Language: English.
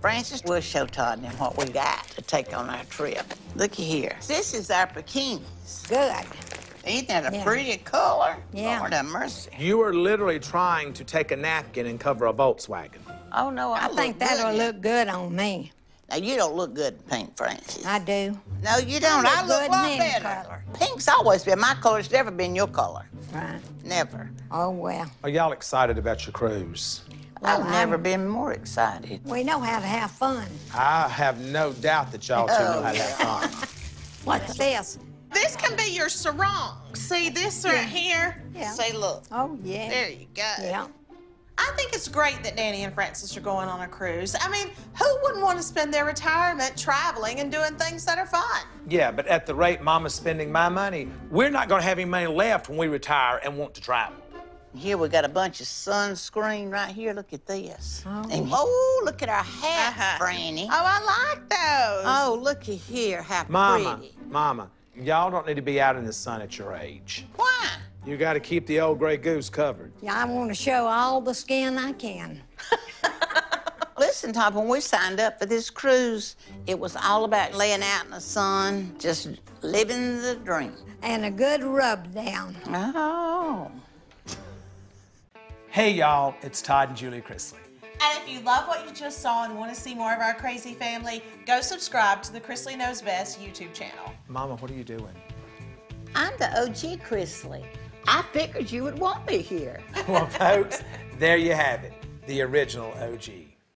Frances, we'll show Todd and them what we got to take on our trip. Looky here. This is our bikinis. Good. Ain't that a Yeah. pretty color? Yeah. Lord have mercy. You are literally trying to take a napkin and cover a Volkswagen. Oh, no, I, I think that'll good. look good on me. Now, you don't look good in pink, Frances. I do. No, you don't. look I look, good a lot in any better. color. Pink's always been my color. It's never been your color. Right. Never. Oh, well. Are y'all excited about your cruise? Well, I've never I'm- been more excited. We know how to have fun. I have no doubt that y'all two know Oh, how to have fun. What's this? This can be your sarong. See this right here? Yeah. Say, look. Oh, yeah. There you go. Yeah. I think it's great that Nanny and Frances are going on a cruise. I mean, who wouldn't want to spend their retirement traveling and doing things that are fun? Yeah, but at the rate Mama's spending my money, we're not going to have any money left when we retire and want to travel. Here we got a bunch of sunscreen right here. Look at this. Oh. And oh, look at our hats, Uh-huh. Franny. Oh, I like those. Oh, looky here, how Mama, pretty. Mama, y'all don't need to be out in the sun at your age. Why? You got to keep the old gray goose covered. Yeah, I want to show all the skin I can. Listen, Todd, when we signed up for this cruise, it was all about laying out in the sun, just living the dream. And a good rub down. Oh. Hey, y'all, it's Todd and Julie Chrisley. And if you love what you just saw and want to see more of our crazy family, go subscribe to the Chrisley Knows Best YouTube channel. Mama, what are you doing? I'm the OG Chrisley. I figured you would want me here. well, folks, there you have it, the original OG.